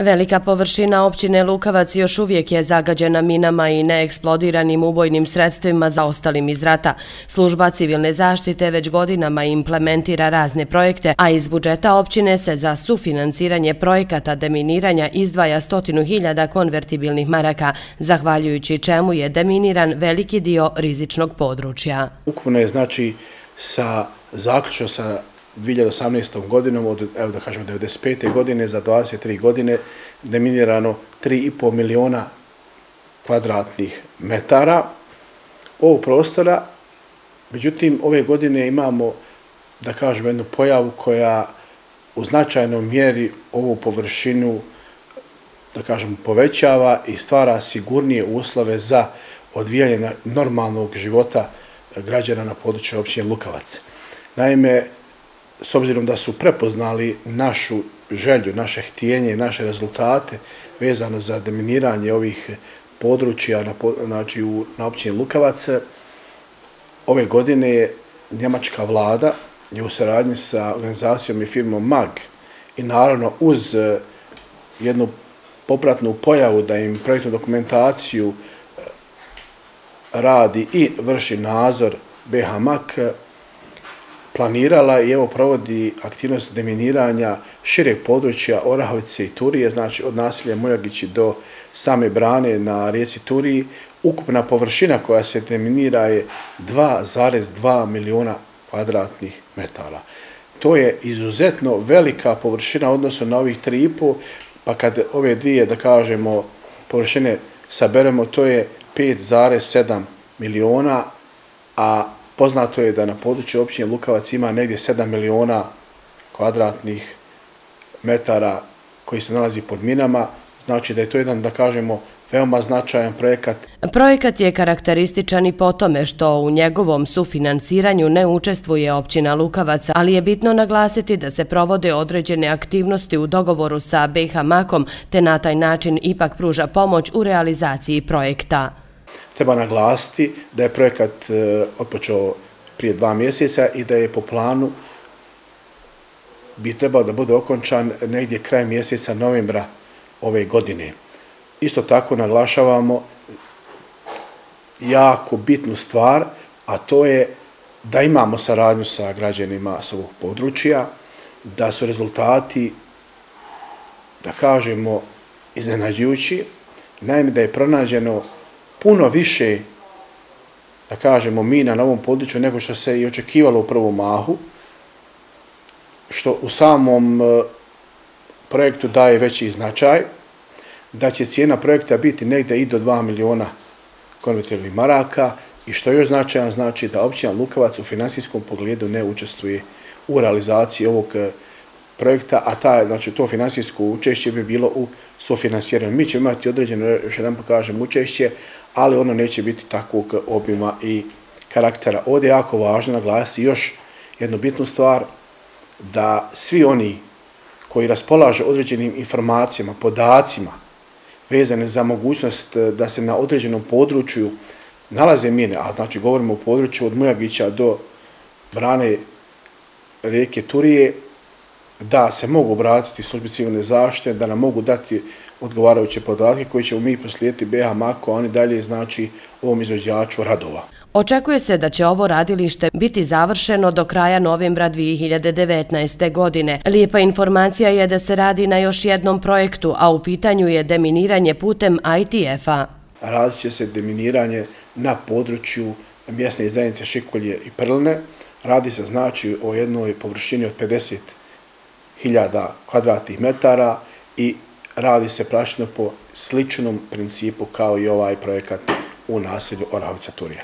Velika površina općine Lukavac još uvijek je zagađena minama i neeksplodiranim ubojnim sredstvima za ostalim iz rata. Služba civilne zaštite već godinama implementira razne projekte, a iz budžeta općine se za sufinansiranje projekata deminiranja izdvaja stotinu hiljada konvertibilnih maraka, zahvaljujući čemu je deminiran veliki dio rizičnog područja. Ukupno je znači sa zaključno sa 2018. godinom, od, evo da kažemo, 95. godine, za 23 godine, deminirano 3,5 miliona kvadratnih metara ovog prostora. Međutim, ove godine imamo, da kažemo, jednu pojavu koja u značajnom mjeri ovu površinu, da kažemo, povećava i stvara sigurnije uslove za odvijanje normalnog života građana na području općine Lukavac. Naime, s obzirom da su prepoznali našu želju, naše htijenje, naše rezultate vezano za deminiranje ovih područja na, znači, u, na općini Lukavac, ove godine je njemačka vlada je u saradnji sa organizacijom i firmom MAG i naravno uz e, jednu popratnu pojavu da im projektnu dokumentaciju e, radi i vrši nazor BHMAK, planirala i evo provodi aktivnost deminiranja šireg područja Orahovice i Turije, znači od nasilja Mojagići do same brane na rijeci Turiji. Ukupna površina koja se deminira je 2,2 miliona kvadratnih metara. To je izuzetno velika površina odnosno na ovih 3,5, pa kad ove dvije, da kažemo, površine saberemo, to je 5,7 miliona, a Poznato je da na području općine Lukavac ima negdje 7 miliona kvadratnih metara koji se nalazi pod minama, znači da je to jedan, da kažemo, veoma značajan projekat. Projekat je karakterističan i po tome što u njegovom sufinansiranju ne učestvuje općina Lukavac, ali je bitno naglasiti da se provode određene aktivnosti u dogovoru sa BiH Makom, te na taj način ipak pruža pomoć u realizaciji projekta. Treba naglasiti da je projekat e, prije dva mjeseca i da je po planu bi trebao da bude okončan negdje kraj mjeseca novembra ove godine. Isto tako naglašavamo jako bitnu stvar, a to je da imamo saradnju sa građanima s ovog područja, da su rezultati, da kažemo, iznenađujući, najme da je pronađeno puno više, da kažemo, mina na ovom području nego što se i očekivalo u prvom mahu, što u samom e, projektu daje veći značaj, da će cijena projekta biti negde i do 2 miliona konvertibilnih maraka i što još značajan znači da općina Lukavac u finansijskom pogledu ne učestvuje u realizaciji ovog projekta projekta, a ta, znači, to finansijsko učešće bi bilo u sofinansiranju. Mi ćemo imati određeno, još jedan pokažem, učešće, ali ono neće biti takvog obima i karaktera. Ovdje je jako važno naglasiti još jednu bitnu stvar, da svi oni koji raspolaže određenim informacijama, podacima, vezane za mogućnost eh, da se na određenom području nalaze mine, a znači govorimo o području od Mujagića do brane rijeke Turije, da se mogu obratiti službi civilne zaštite, da nam mogu dati odgovarajuće podatke koji će mi proslijediti BH Mako, a oni dalje znači ovom izvođaču radova. Očekuje se da će ovo radilište biti završeno do kraja novembra 2019. godine. Lijepa informacija je da se radi na još jednom projektu, a u pitanju je deminiranje putem ITF-a. Radit će se deminiranje na području mjesne zajednice Šikolje i Prlne. Radi se znači o jednoj površini od 50 hiljada kvadratnih metara i radi se prašno po sličnom principu kao i ovaj projekat u naselju Oravica Turija.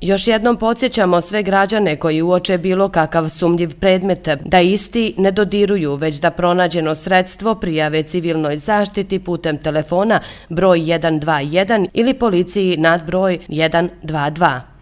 Još jednom podsjećamo sve građane koji uoče bilo kakav sumljiv predmet da isti ne dodiruju, već da pronađeno sredstvo prijave civilnoj zaštiti putem telefona broj 121 ili policiji nad broj 122.